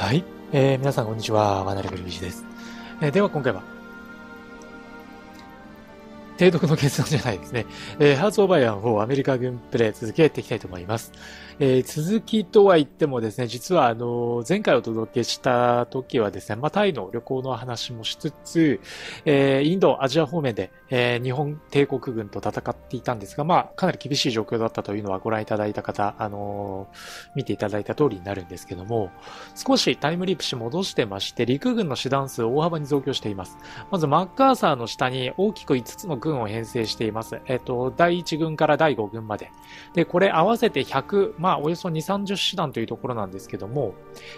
はい。えー、皆さんこんにちは。ワナレブルビジです。えー、では今回は、提督の決断じゃないですね。えー、ハーツオーバーヤン4アメリカ軍プレイ続けていきたいと思います。えー、続きとは言ってもですね、実はあの、前回お届けした時はですね、まあ、タイの旅行の話もしつつ、えー、インド、アジア方面で、えー、日本帝国軍と戦っていたんですが、まあ、かなり厳しい状況だったというのはご覧いただいた方、あの見ていただいた通りになるんですけども、少しタイムリープし戻してまして、陸軍の師団数を大幅に増強しています。まず、マッカーサーの下に大きく5つの軍軍を編成しています。えっ、と、第1軍から第5軍まで。で、これ合わせて100、まあ、およそ2、30師団というところなんですけども、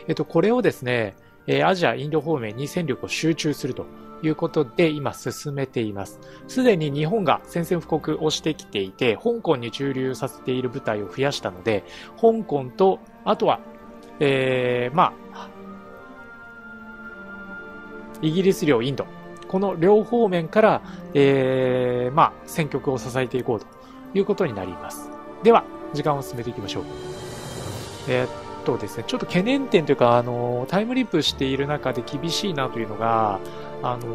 えっと、これをですね、えアジア、インド方面に戦力を集中するということで今進めています。すでに日本が宣戦布告をしてきていて、香港に駐留させている部隊を増やしたので、香港と、あとは、えー、まあ、イギリス領、インド、この両方面から、えー、まあ、戦局を支えていこうということになります。では、時間を進めていきましょう。えー、っとですね、ちょっと懸念点というか、あの、タイムリープしている中で厳しいなというのが、あの、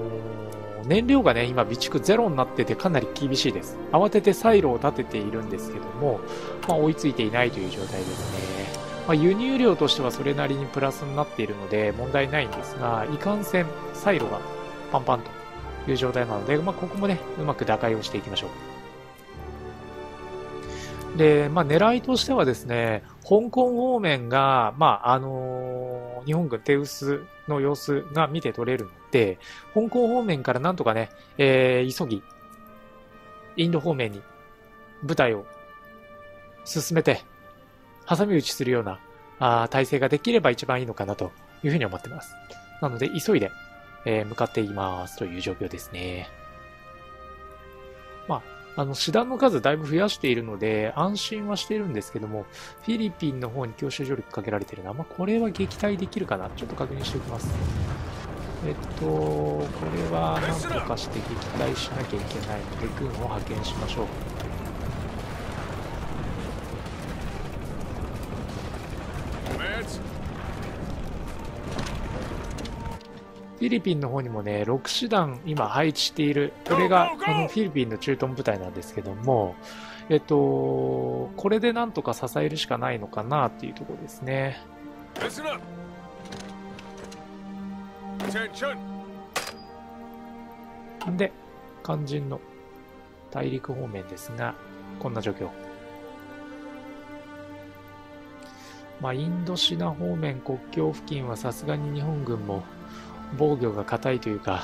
燃料がね、今備蓄ゼロになっててかなり厳しいです。慌ててサイロを立てているんですけども、まあ、追いついていないという状態ですね。まあ、輸入量としてはそれなりにプラスになっているので問題ないんですが、いかんせんサイロがパンパンという状態なので、まあ、ここもね、うまく打開をしていきましょう。で、まあ、狙いとしてはですね、香港方面が、まあ、あのー、日本軍手薄の様子が見て取れるので、香港方面からなんとかね、えー、急ぎ、インド方面に部隊を進めて、挟み撃ちするようなあ体制ができれば一番いいのかなというふうに思ってます。なので、急いで、えー、向かっていますという状況ですね。まあ、あの、師団の数だいぶ増やしているので、安心はしているんですけども、フィリピンの方に強襲上陸かけられてるな。まあ、これは撃退できるかな。ちょっと確認しておきます。えっと、これは何とかして撃退しなきゃいけないので、軍を派遣しましょう。フィリピンの方にもね、6師団今配置している、これがこのフィリピンの駐屯部隊なんですけども、えっと、これでなんとか支えるしかないのかなっていうところですね。で、肝心の大陸方面ですが、こんな状況。まあ、インドシナ方面国境付近はさすがに日本軍も防御が硬いというか、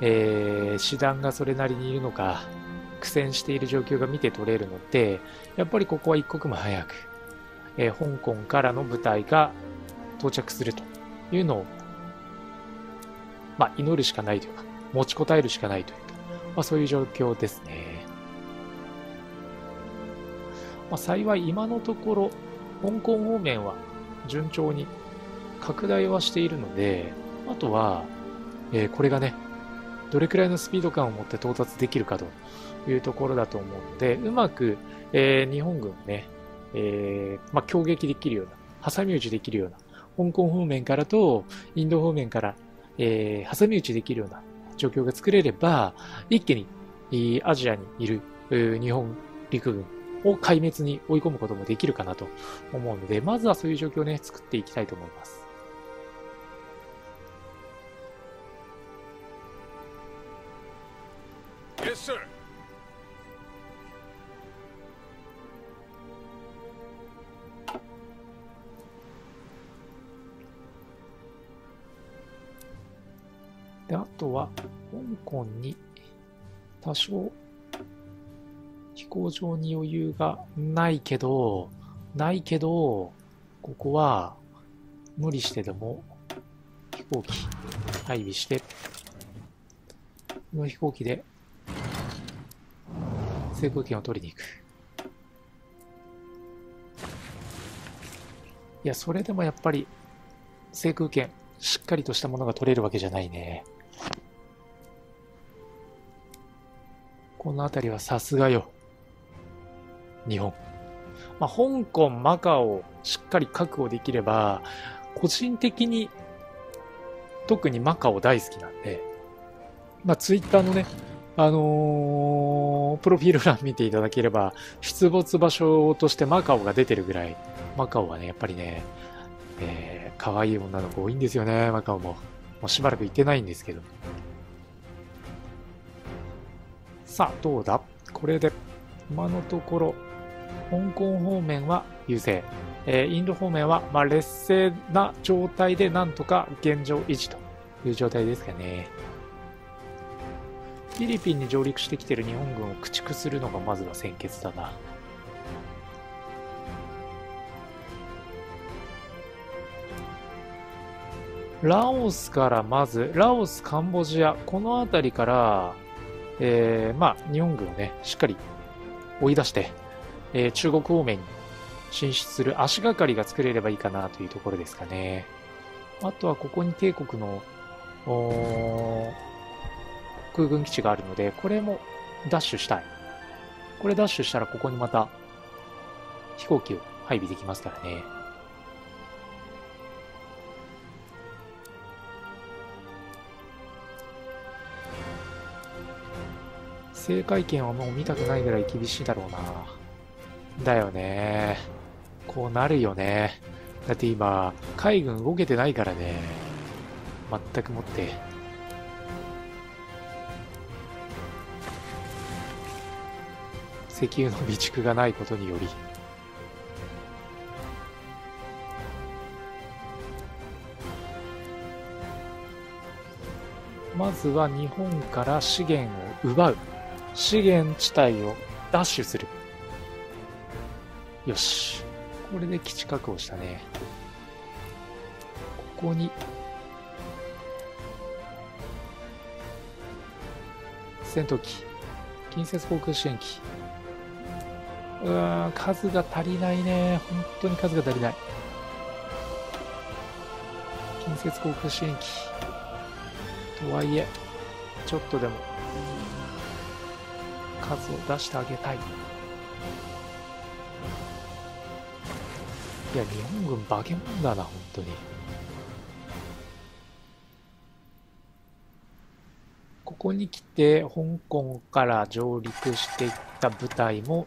えー、師団がそれなりにいるのか、苦戦している状況が見て取れるので、やっぱりここは一刻も早く、えー、香港からの部隊が到着するというのを、まあ、祈るしかないというか、持ちこたえるしかないというか、まあ、そういう状況ですね。まあ、幸い今のところ、香港方面は順調に拡大はしているので、あとは、えー、これがね、どれくらいのスピード感を持って到達できるかというところだと思うので、うまく、えー、日本軍をね、えー、まあ、攻撃できるような、挟み撃ちできるような、香港方面からとインド方面から、えー、挟み撃ちできるような状況が作れれば、一気にアジアにいる日本陸軍を壊滅に追い込むこともできるかなと思うので、まずはそういう状況をね、作っていきたいと思います。とは、香港に多少飛行場に余裕がないけど、ないけど、ここは無理してでも飛行機配備して、この飛行機で制空権を取りに行く。いや、それでもやっぱり、制空権、しっかりとしたものが取れるわけじゃないね。この辺りはさすがよ。日本。まあ、香港、マカオをしっかり確保できれば、個人的に特にマカオ大好きなんで、まあ、ツイッターのね、あのー、プロフィール欄見ていただければ、出没場所としてマカオが出てるぐらい、マカオはね、やっぱりね、えー、可愛い女の子多いんですよね、マカオも。もうしばらく行ってないんですけど。さあ、どうだ？これで、今のところ、香港方面は優勢。えー、インド方面は、まあ、劣勢な状態でなんとか現状維持という状態ですかね。フィリピンに上陸してきてる日本軍を駆逐するのがまずは先決だな。ラオスからまず、ラオス、カンボジア、この辺りから、えー、まあ、日本軍をね、しっかり追い出して、えー、中国方面に進出する足がかりが作れればいいかなというところですかね。あとはここに帝国の、空軍基地があるので、これもダッシュしたい。これダッシュしたらここにまた飛行機を配備できますからね。制海権はもう見たくないぐらい厳しいだろうな。だよね。こうなるよね。だって今、海軍動けてないからね。全くもって。石油の備蓄がないことによりまずは日本から資源を奪う資源地帯を奪取する。よし。これで基地確保したね。ここに。戦闘機。近接航空支援機。うーん、数が足りないね。本当に数が足りない。近接航空支援機。とはいえ、ちょっとでも、数を出してあげたい。いや、日本軍化け物だな、本当に。ここに来て、香港から上陸していった部隊も、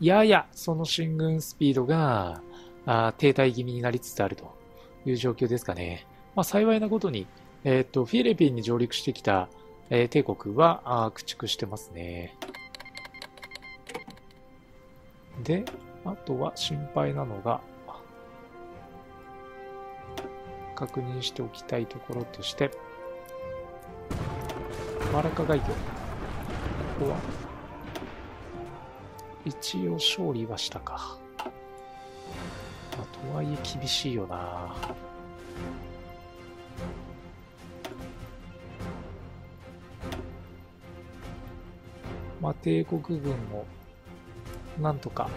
ややその進軍スピードがあ停滞気味になりつつあるという状況ですかね。まあ、幸いなことに、えっ、ー、と、フィリピンに上陸してきた、えー、帝国はあ駆逐してますね。で、あとは心配なのが、確認しておきたいところとして、マラカ海峡。ここは一応勝利はしたか。まあ、とはいえ厳しいよな。まあ、帝国軍も、なんとか、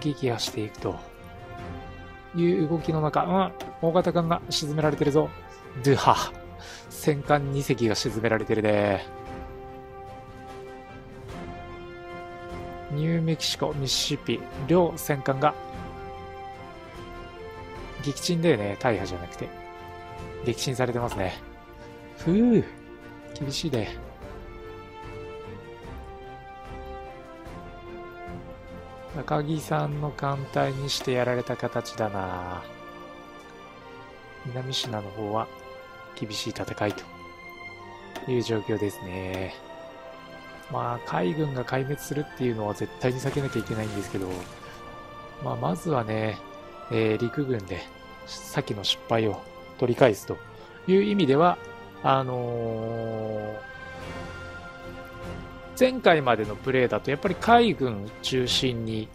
撃破していくという動きの中、うん、大型艦が沈められてるぞ。ドゥハ。戦艦2隻が沈められてるね。ニューメキシコ、ミシシッピ、両戦艦が、撃沈だよね、大破じゃなくて。撃沈されてますね。ふぅ、厳しいね。高木さんの艦隊にしてやられた形だな南シナの方は厳しい戦いという状況ですね。まあ、海軍が壊滅するっていうのは絶対に避けなきゃいけないんですけど、まあ、まずはね、えー、陸軍で先の失敗を取り返すという意味では、あのー、前回までのプレーだとやっぱり海軍中心に、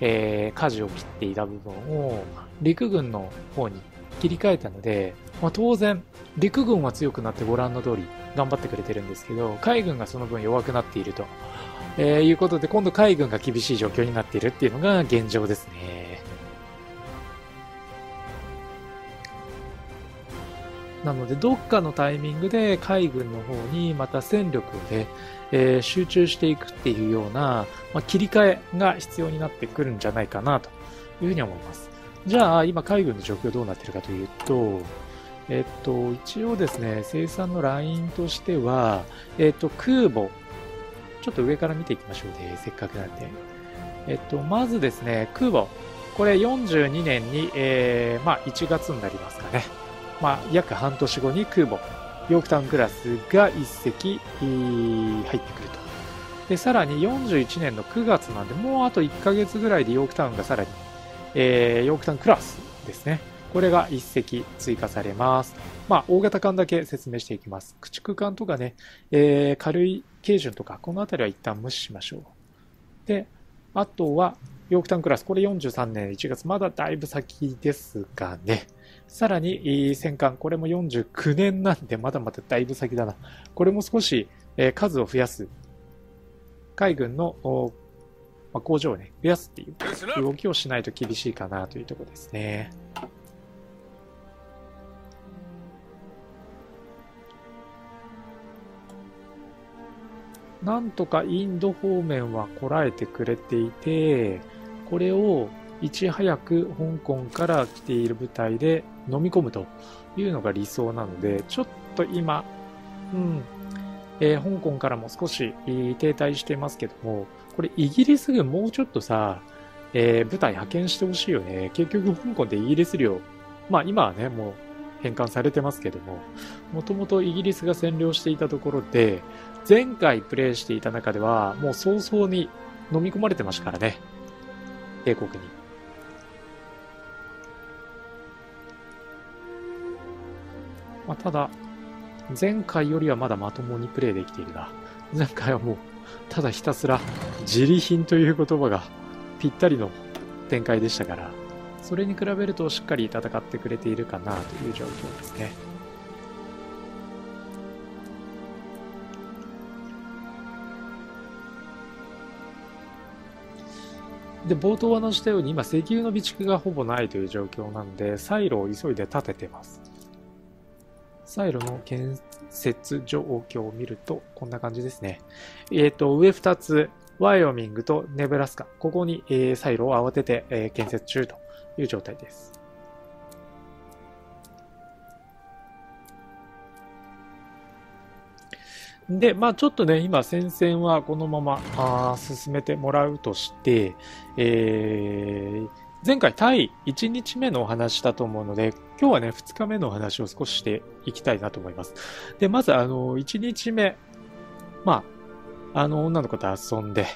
えー、舵を切っていた部分を陸軍の方に切り替えたので、まあ、当然陸軍は強くなってご覧の通り頑張ってくれてるんですけど、海軍がその分弱くなっていると、えー、いうことで、今度海軍が厳しい状況になっているっていうのが現状ですね。なので、どっかのタイミングで海軍の方にまた戦力をね、えー、集中していくっていうような、まあ、切り替えが必要になってくるんじゃないかなというふうに思います。じゃあ、今、海軍の状況どうなってるかというと、えっと、一応ですね、生産のラインとしては、えっと、空母、ちょっと上から見ていきましょうね、せっかくなんで。えっと、まずですね、空母。これ42年に、えー、まあ、1月になりますかね。まあ、約半年後に空母、ヨークタウンクラスが1隻、入ってくると。で、さらに41年の9月なんで、もうあと1ヶ月ぐらいでヨークタウンがさらに、えー、ヨークタウンクラスですね。これが1隻追加されます。まあ、大型艦だけ説明していきます。駆逐艦とかね、えー、軽い軽巡とか、この辺りは一旦無視しましょう。で、あとは、ヨークタウンクラス。これ43年1月。まだだいぶ先ですがね。さらに、戦艦。これも49年なんで、まだまだだいぶ先だな。これも少し、えー、数を増やす。海軍の、まあ、工場をね、増やすっていう動きをしないと厳しいかなというところですね。なんとかインド方面はこらえてくれていて、これをいち早く香港から来ている部隊で飲み込むというのが理想なので、ちょっと今、うん、えー、香港からも少し、停滞してますけども、これイギリス軍もうちょっとさ、えー、部隊派遣してほしいよね。結局香港でイギリス領、まあ今はね、もう返還されてますけども、もともとイギリスが占領していたところで、前回プレイしていた中では、もう早々に飲み込まれてましたからね。帝国に。まあ、ただ、前回よりはまだまともにプレイできているな。前回はもう、ただひたすら、自利品という言葉がぴったりの展開でしたから、それに比べるとしっかり戦ってくれているかなという状況ですね。で、冒頭話したように今石油の備蓄がほぼないという状況なんで、サイロを急いで建ててます。サイロの建設状況を見ると、こんな感じですね。えっ、ー、と、上2つ、ワイオミングとネブラスカ、ここに、えー、サイロを慌てて、えー、建設中という状態です。で、まあちょっとね、今戦線はこのままあ進めてもらうとして、えー、前回対1日目のお話したと思うので、今日はね、2日目のお話を少ししていきたいなと思います。で、まずあの、1日目、まあ、あの、女の子と遊んで、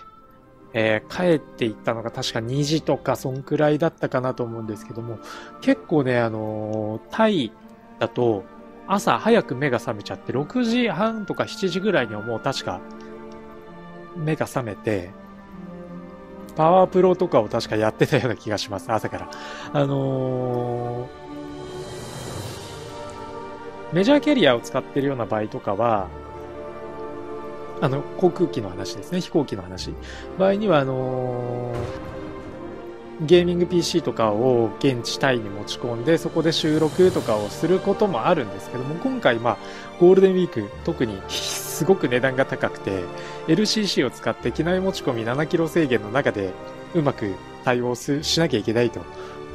えー、帰っていったのが確か2時とか、そんくらいだったかなと思うんですけども、結構ね、あのー、タイだと、朝早く目が覚めちゃって、6時半とか7時ぐらいにはもう確か、目が覚めて、パワープロとかを確かやってたような気がします、朝から。あのー、メジャーキャリアを使ってるような場合とかは、あの、航空機の話ですね、飛行機の話。場合には、あのーゲーミング PC とかを現地タイに持ち込んで、そこで収録とかをすることもあるんですけども、今回、まあ、ゴールデンウィーク、特にすごく値段が高くて、LCC を使って機内持ち込み7キロ制限の中でうまく対応しなきゃいけないと。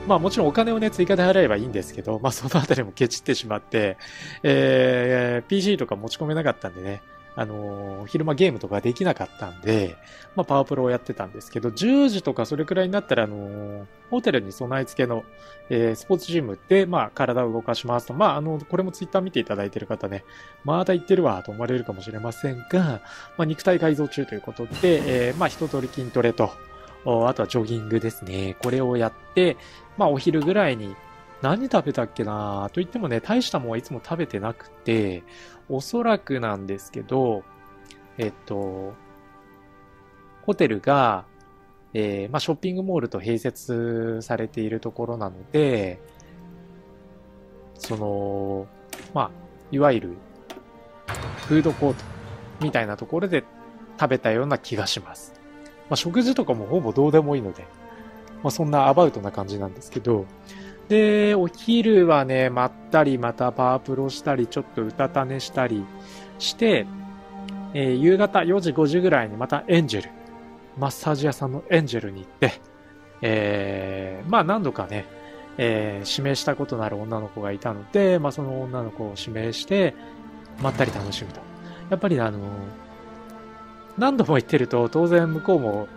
まあもちろんお金をね、追加で払えばいいんですけど、まあそのあたりもケチってしまって、えー、PC とか持ち込めなかったんでね、あのー、昼間ゲームとかできなかったんで、まあ、パワープロをやってたんですけど、10時とかそれくらいになったら、あのー、ホテルに備え付けの、えー、スポーツジムで、まあ、体を動かしますと、まあ、あの、これもツイッター見ていただいてる方ね、まだ言ってるわ、と思われるかもしれませんが、まあ、肉体改造中ということで、えー、まあ、一通り筋トレと、あとはジョギングですね。これをやって、まあ、お昼ぐらいに何食べたっけなと言ってもね、大したもんはいつも食べてなくて、おそらくなんですけど、えっと、ホテルが、えー、まあ、ショッピングモールと併設されているところなので、その、まあ、いわゆる、フードコートみたいなところで食べたような気がします。まあ、食事とかもほぼどうでもいいので、まあ、そんなアバウトな感じなんですけど、で、お昼はね、まったりまたパワープロしたり、ちょっとうたた寝したりして、えー、夕方4時5時ぐらいにまたエンジェル、マッサージ屋さんのエンジェルに行って、えー、まあ何度かね、えー、指名したことのある女の子がいたので、まあ、その女の子を指名して、まったり楽しむと。やっぱりあの、何度も言ってると、当然向こうも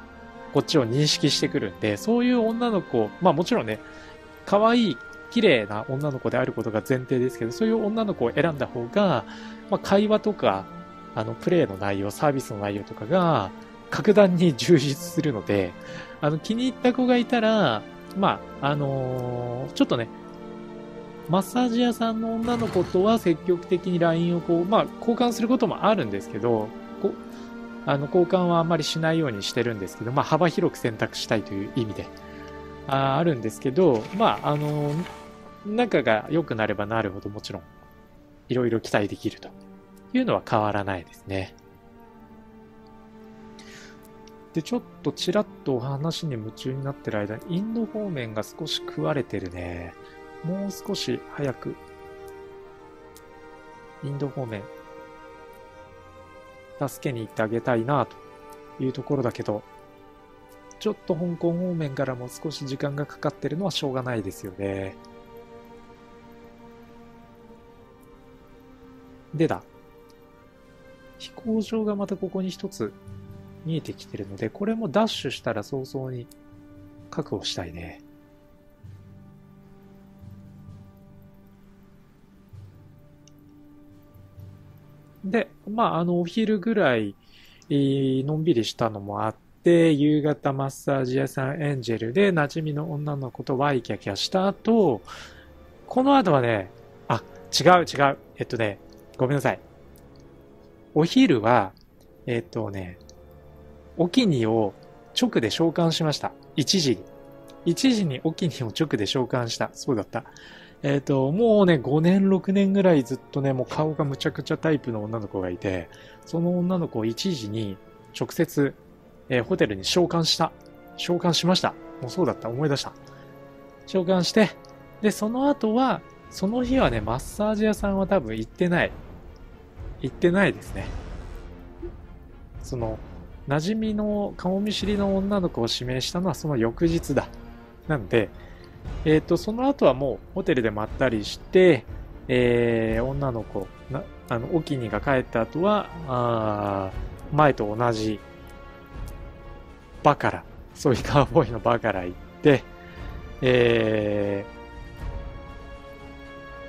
こっちを認識してくるんで、そういう女の子、まあもちろんね、可愛い、綺麗な女の子であることが前提ですけど、そういう女の子を選んだ方が、まあ会話とか、あの、プレイの内容、サービスの内容とかが、格段に充実するので、あの、気に入った子がいたら、まあ、あのー、ちょっとね、マッサージ屋さんの女の子とは積極的に LINE をこう、まあ、交換することもあるんですけど、こあの、交換はあんまりしないようにしてるんですけど、まあ、幅広く選択したいという意味で、ああるんですけど、まあ、あの、仲が良くなればなるほどもちろん、いろいろ期待できるというのは変わらないですね。で、ちょっとちらっとお話に夢中になってる間、インド方面が少し食われてるね。もう少し早く、インド方面、助けに行ってあげたいな、というところだけど、ちょっと香港方面からも少し時間がかかってるのはしょうがないですよね。でだ。飛行場がまたここに一つ見えてきてるので、これもダッシュしたら早々に確保したいね。で、まあ、あの、お昼ぐらい、のんびりしたのもあって、で夕方マッサージ屋さんエンジェルで馴染みの女の子とワイキャキャした後、この後はね、あ、違う違う。えっとね、ごめんなさい。お昼は、えっとね、おきにを直で召喚しました。1時に。1時におきにを直で召喚した。そうだった。えっ、と、もうね、5年、6年ぐらいずっとね、もう顔がむちゃくちゃタイプの女の子がいて、その女の子を1時に直接、えー、ホテルに召喚した。召喚しました。もうそうだった。思い出した。召喚して、で、その後は、その日はね、マッサージ屋さんは多分行ってない。行ってないですね。その、馴染みの顔見知りの女の子を指名したのはその翌日だ。なんで、えっ、ー、と、その後はもうホテルでまったりして、えー、女の子、なあの、おきにが帰った後は、あ前と同じバカラ、そういうカーボーイのバカラ行って、え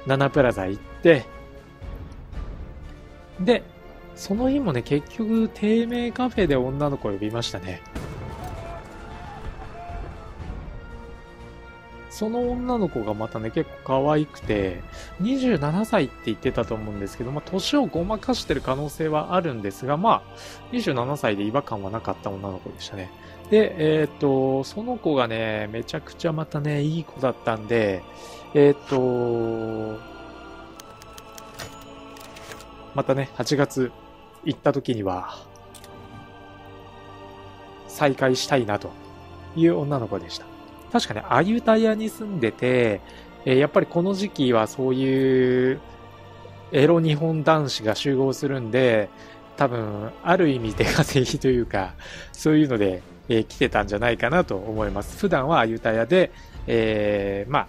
ー、ナナプラザ行って、で、その日もね、結局、低迷カフェで女の子を呼びましたね。その女の子がまたね、結構可愛くて、27歳って言ってたと思うんですけど、まあ、年をごまかしてる可能性はあるんですが、まあ、27歳で違和感はなかった女の子でしたね。で、えっ、ー、と、その子がね、めちゃくちゃまたね、いい子だったんで、えっ、ー、と、またね、8月行った時には、再会したいなという女の子でした。確かね、アユタヤに住んでて、えー、やっぱりこの時期はそういうエロ日本男子が集合するんで、多分、ある意味出稼ぎというか、そういうので、えー、来てたんじゃないかなと思います。普段はアユタヤで、えー、まあ、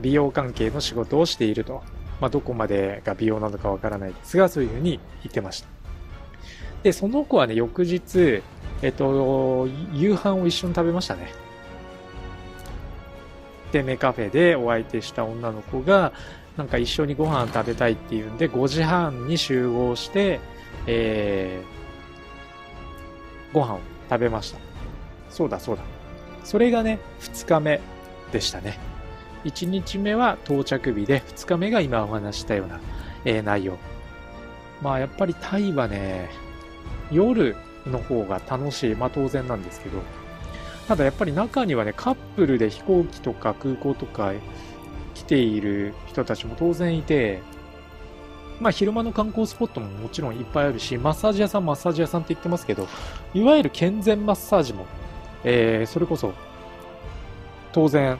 美容関係の仕事をしていると。まあ、どこまでが美容なのかわからないですが、そういうふうに言ってました。で、その子はね、翌日、えっと、夕飯を一緒に食べましたね。テメカフェでお相手した女の子が、なんか一緒にご飯食べたいっていうんで、5時半に集合して、えー、ご飯を食べました。そうだそうだ。それがね、2日目でしたね。1日目は到着日で、2日目が今お話したような、えー、内容。まあやっぱりタイはね、夜の方が楽しい。まあ当然なんですけど。ただやっぱり中にはね、カップルで飛行機とか空港とか来ている人たちも当然いて、まあ昼間の観光スポットももちろんいっぱいあるし、マッサージ屋さん、マッサージ屋さんって言ってますけど、いわゆる健全マッサージも、えー、それこそ、当然、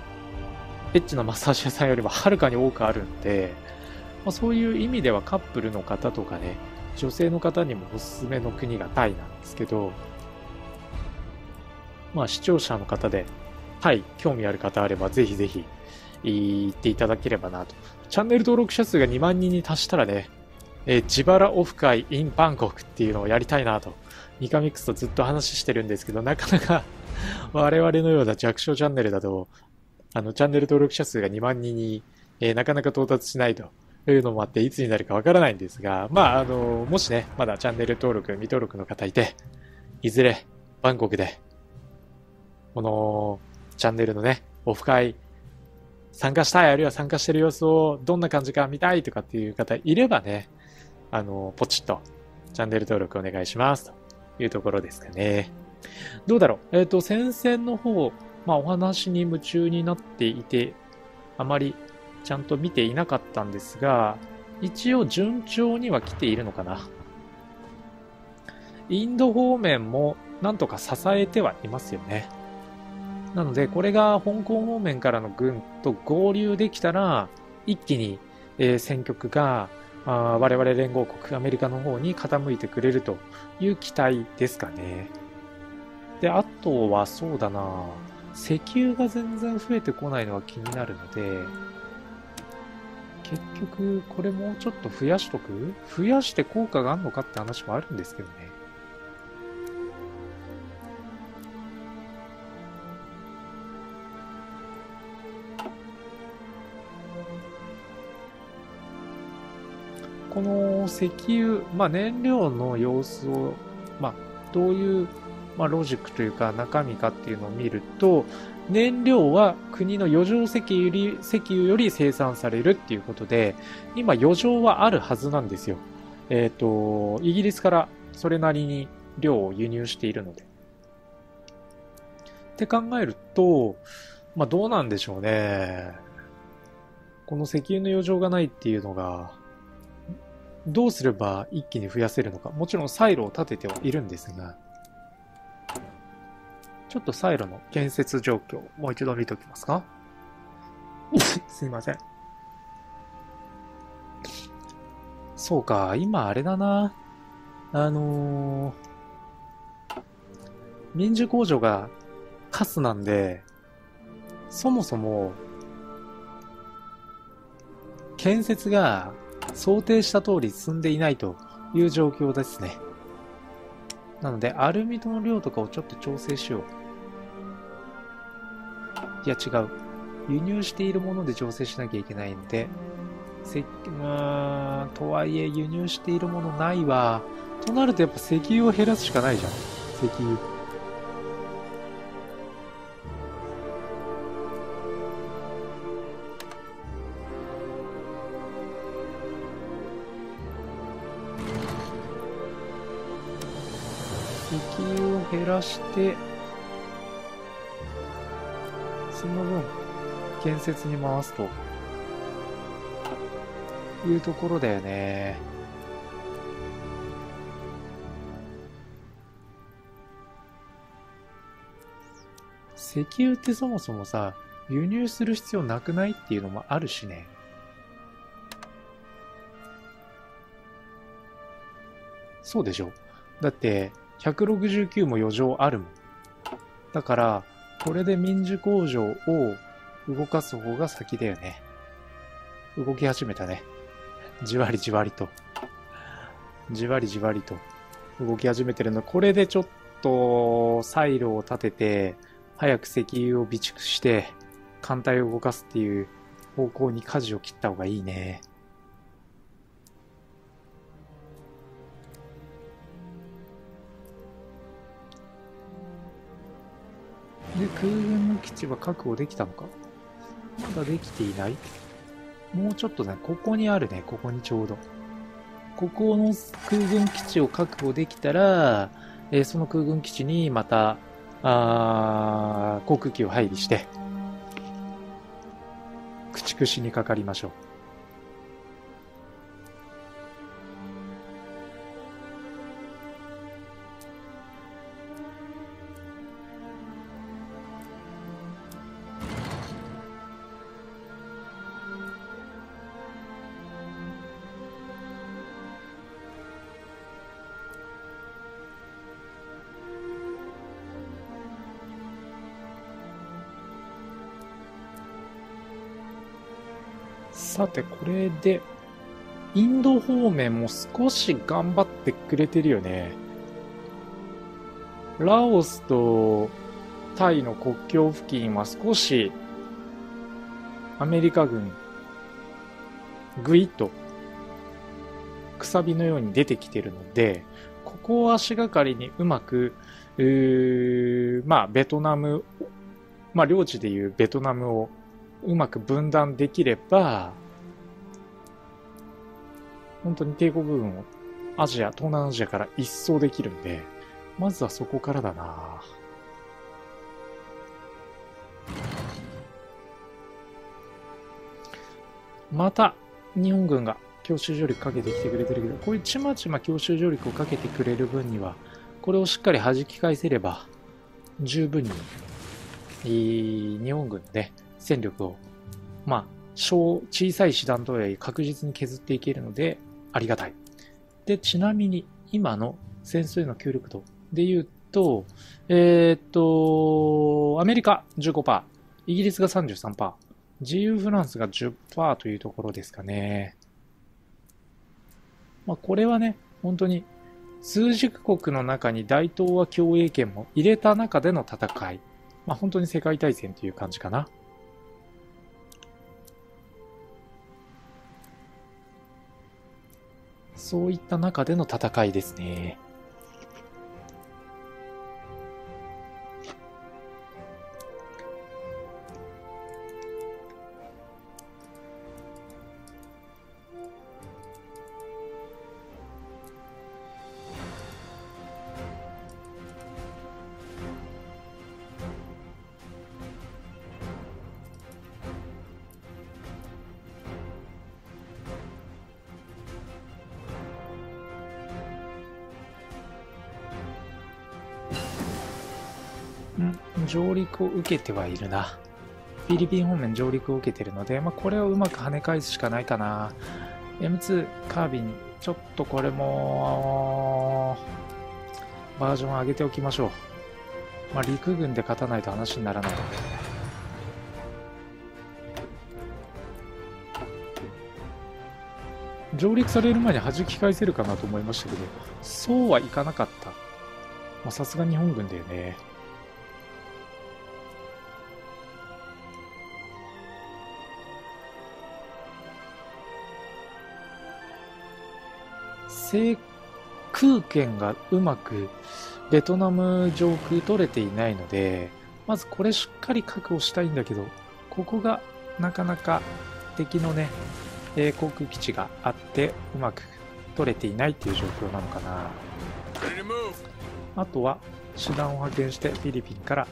エッチなマッサージ屋さんよりもはるかに多くあるんで、まあ、そういう意味ではカップルの方とかね、女性の方にもおすすめの国がタイなんですけど、まあ視聴者の方で、タイ興味ある方あればぜひぜひ、言っていただければなと。チャンネル登録者数が2万人に達したらね、えー、自腹オフ会 in バンコクっていうのをやりたいなと。ミカミックスとずっと話してるんですけど、なかなか 我々のような弱小チャンネルだと、あの、チャンネル登録者数が2万人に、えー、なかなか到達しないというのもあって、いつになるかわからないんですが、まあ、あの、もしね、まだチャンネル登録、未登録の方いて、いずれ、バンコクで、この、チャンネルのね、オフ会、参加したい、あるいは参加してる様子をどんな感じか見たいとかっていう方いればね、あの、ポチッとチャンネル登録お願いしますというところですかね。どうだろう？えっ、ー、と、先々の方、まあお話に夢中になっていて、あまりちゃんと見ていなかったんですが、一応順調には来ているのかな。インド方面もなんとか支えてはいますよね。なので、これが香港方面からの軍と合流できたら、一気に、えー、戦局があ我々連合国、アメリカの方に傾いてくれるという期待ですかね。で、あとはそうだな石油が全然増えてこないのは気になるので、結局、これもうちょっと増やしとく？増やして効果があるのかって話もあるんですけどね。この石油、まあ、燃料の様子を、まあ、どういう、まあ、ロジックというか中身かっていうのを見ると、燃料は国の余剰石油より石油より生産されるっていうことで、今余剰はあるはずなんですよ。えっ、ー、と、イギリスからそれなりに量を輸入しているので。って考えると、まあどうなんでしょうね。この石油の余剰がないっていうのが、どうすれば一気に増やせるのか。もちろんサイロを立ててはいるんですが、ちょっとサイロの建設状況、もう一度見ておきますか すいません。そうか、今あれだな。あのー、民需工場がカスなんで、そもそも、建設が想定した通り進んでいないという状況ですね。なので、アルミの量とかをちょっと調整しよう。いや、違う。輸入しているもので調整しなきゃいけないんで、せ、まあ、とはいえ輸入しているものないわ。となるとやっぱ石油を減らすしかないじゃん。石油。減らして、その分、建設に回すと、いうところだよね。石油ってそもそもさ、輸入する必要なくないっていうのもあるしね。そうでしょ？だって、169も余剰あるもん。だから、これで民需工場を動かす方が先だよね。動き始めたね。じわりじわりと。じわりじわりと動き始めてるの。これでちょっと、サイロを立てて、早く石油を備蓄して、艦隊を動かすっていう方向に舵を切った方がいいね。で、空軍の基地は確保できたのか？まだできていないもうちょっとね、ここにあるね、ここにちょうど。ここの空軍基地を確保できたら、えー、その空軍基地にまた、あ航空機を配備して、駆逐しにかかりましょう。さて、これで、インド方面も少し頑張ってくれてるよね。ラオスとタイの国境付近は少しアメリカ軍ぐいっとくさびのように出てきてるので、ここを足がかりにうまく、うまあ、ベトナム、まあ、領地でいうベトナムをうまく分断できれば、本当に帝国軍をアジア、東南アジアから一掃できるんで、まずはそこからだな。また、日本軍が強襲上陸かけてきてくれてるけど、こういうちまちま強襲上陸をかけてくれる分には、これをしっかり弾き返せれば、十分に、日本軍のね、戦力を、まあ、小、小さい師団とはいえ確実に削っていけるので、ありがたい。で、ちなみに、今の戦争への協力度で言うと、えー、っと、アメリカ15%、イギリスが33%、自由フランスが10%というところですかね。まあ、これはね、本当に数軸国の中に大東亜共栄圏も入れた中での戦い。まあ、本当に世界大戦という感じかな。そういった中での戦いですね。上陸を受けてはいるな。フィリピン方面上陸を受けてるので、まあ、これをうまく跳ね返すしかないかな。M2 カービィに、ちょっとこれも、バージョン上げておきましょう。まあ、陸軍で勝たないと話にならないので。上陸される前に弾き返せるかなと思いましたけど、そうはいかなかった。さすが日本軍だよね。制空権がうまくベトナム上空取れていないので、まずこれしっかり確保したいんだけど、ここがなかなか敵のね、えー、航空基地があってうまく取れていないっていう状況なのかな。あとは手段を派遣してフィリピンから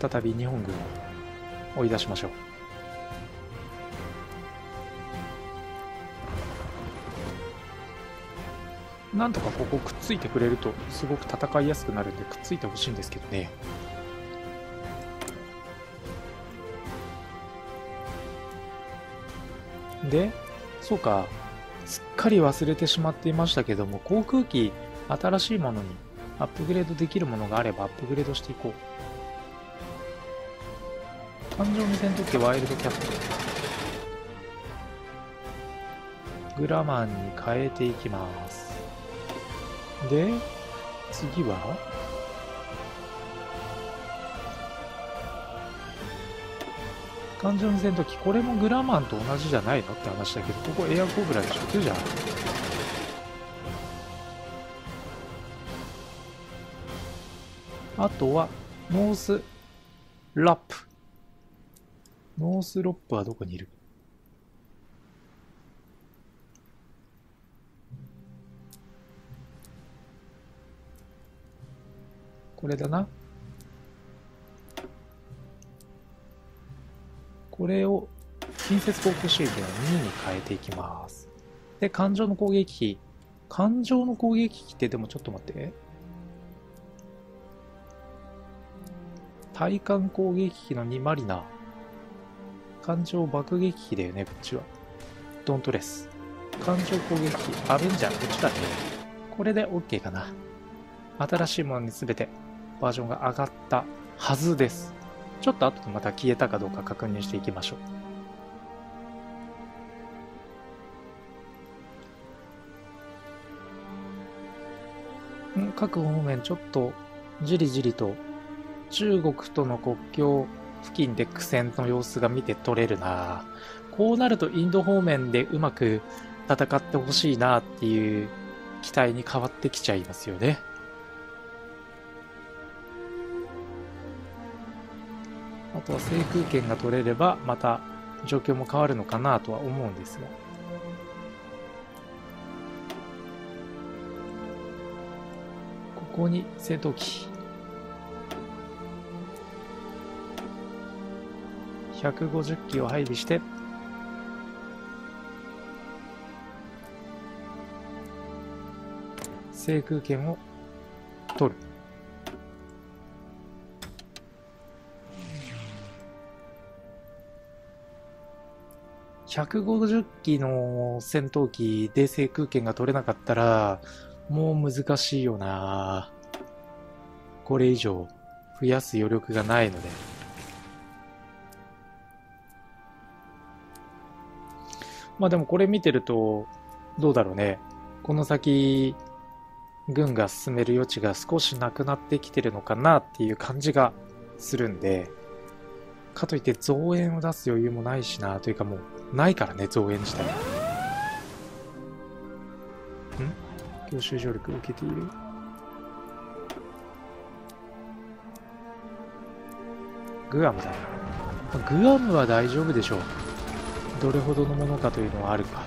再び日本軍を追い出しましょう。なんとかここくっついてくれるとすごく戦いやすくなるんでくっついてほしいんですけどね。で、そうか、すっかり忘れてしまっていましたけども、航空機、新しいものにアップグレードできるものがあればアップグレードしていこう。感情無線時ワイルドキャット。グラマンに変えていきます。で、次は？艦上の戦闘機、これもグラマンと同じじゃないの？って話だけど、ここエアコブラでしょ？じゃん。あとは、ノースラップ。ノースロップはどこにいる？これだな。これを近接航空シールドの2に変えていきます。で、感情の攻撃機。感情の攻撃機ってでもちょっと待って。体感攻撃機の2マリナ。感情爆撃機だよね、こっちは。ドントレス。感情攻撃機、アベンジャー、こっちだね。これで OK かな。新しいものに全てバージョンが上がったはずです。ちょっと後でまた消えたかどうか確認していきましょう。各方面ちょっとじりじりと中国との国境付近で苦戦の様子が見て取れるなこうなるとインド方面でうまく戦ってほしいなっていう期待に変わってきちゃいますよね。あとは制空権が取れればまた状況も変わるのかなとは思うんですが。ここに戦闘機。150機を配備して制空権を150機の戦闘機で制空権が取れなかったら、もう難しいよなこれ以上増やす余力がないので。まあでもこれ見てると、どうだろうね。この先、軍が進める余地が少しなくなってきてるのかなっていう感じがするんで、かといって増援を出す余裕もないしな、というかもう、ないからね、増援自体。ん強襲上陸を受けている？グアムだな。グアムは大丈夫でしょう。どれほどのものかというのはあるか。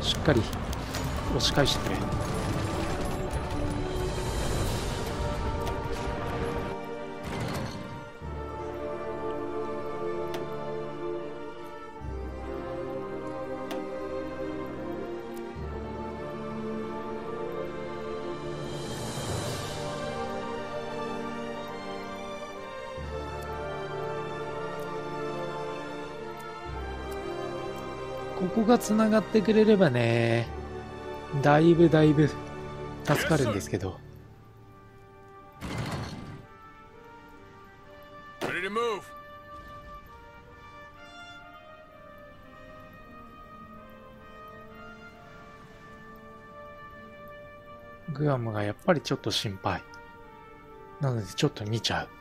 しっかり押し返してくれが繋がってくれればねだいぶだいぶ助かるんですけど。グアムがやっぱりちょっと心配。なのでちょっと見ちゃう。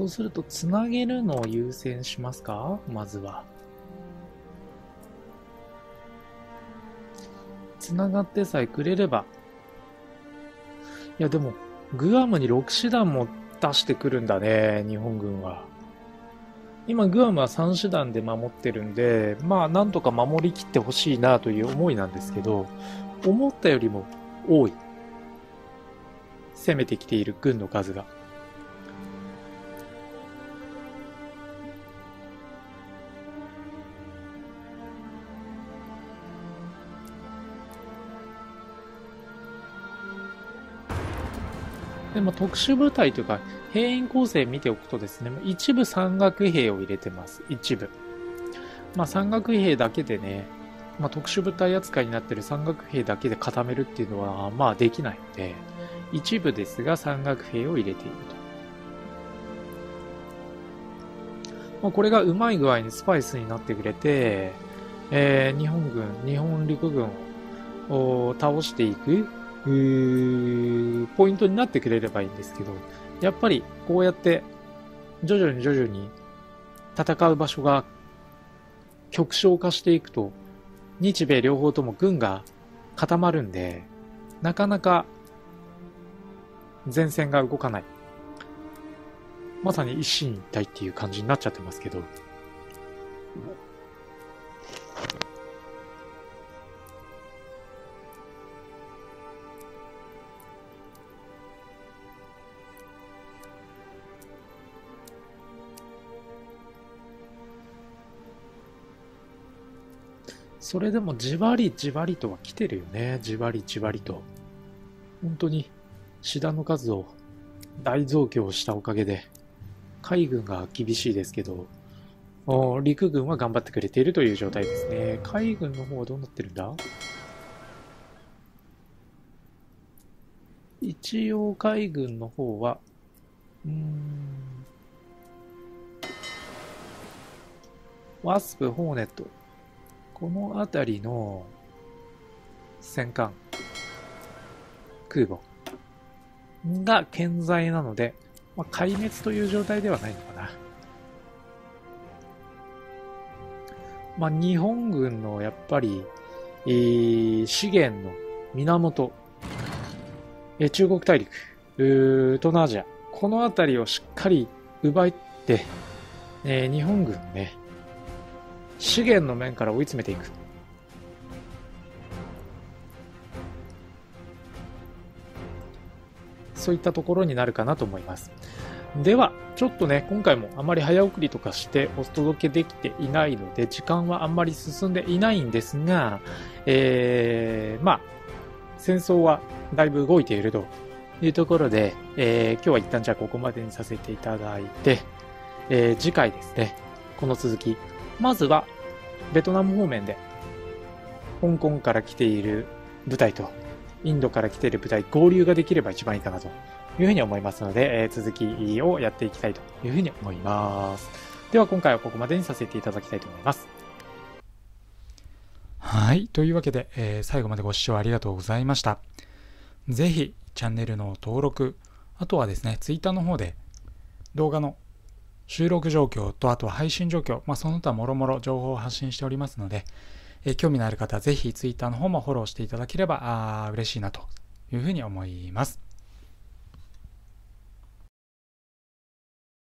そうすると、つなげるのを優先しますか？まずは。つながってさえくれれば。いや、でも、グアムに6師団も出してくるんだね、日本軍は。今、グアムは3師団で守ってるんで、まあ、なんとか守りきってほしいなという思いなんですけど、思ったよりも多い。攻めてきている軍の数が。でも特殊部隊というか、兵員構成見ておくとですね、一部山岳兵を入れてます。一部。まあ山岳兵だけでね、まあ特殊部隊扱いになってる山岳兵だけで固めるっていうのは、まあできないので、一部ですが山岳兵を入れていると。まあ、これがうまい具合にスパイスになってくれて、えー、日本軍、日本陸軍を倒していくポイントになってくれればいいんですけど、やっぱりこうやって徐々に徐々に戦う場所が極小化していくと、日米両方とも軍が固まるんで、なかなか前線が動かない。まさに一心一体っていう感じになっちゃってますけど、それでもじわりじわりとは来てるよね。じわりじわりと。本当に、シダの数を大増強したおかげで、海軍が厳しいですけど、陸軍は頑張ってくれているという状態ですね。海軍の方はどうなってるんだ？一応海軍の方は、うーん、ワスプ、ホーネット。この辺りの戦艦、空母が健在なので、まあ、壊滅という状態ではないのかな。まあ、日本軍のやっぱり、えー、資源の源、えー、中国大陸、東南アジア、この辺りをしっかり奪って、えー、日本軍ね、資源の面から追い詰めていく。そういったところになるかなと思います。では、ちょっとね、今回もあまり早送りとかしてお届けできていないので、時間はあんまり進んでいないんですが、えー、まあ、戦争はだいぶ動いているというところで、えー、今日は一旦じゃあここまでにさせていただいて、えー、次回ですね、この続き、まずはベトナム方面で、香港から来ている部隊とインドから来ている部隊合流ができれば一番いいかなというふうに思いますので、えー、続きをやっていきたいというふうに思います。では今回はここまでにさせていただきたいと思います。はい。というわけで、えー、最後までご視聴ありがとうございました。ぜひ、チャンネルの登録、あとはですね、Twitter の方で動画の収録状況と、あとは配信状況、まあ、その他もろもろ情報を発信しておりますので、え、興味のある方はぜひ Twitter の方もフォローしていただければあ嬉しいなというふうに思います。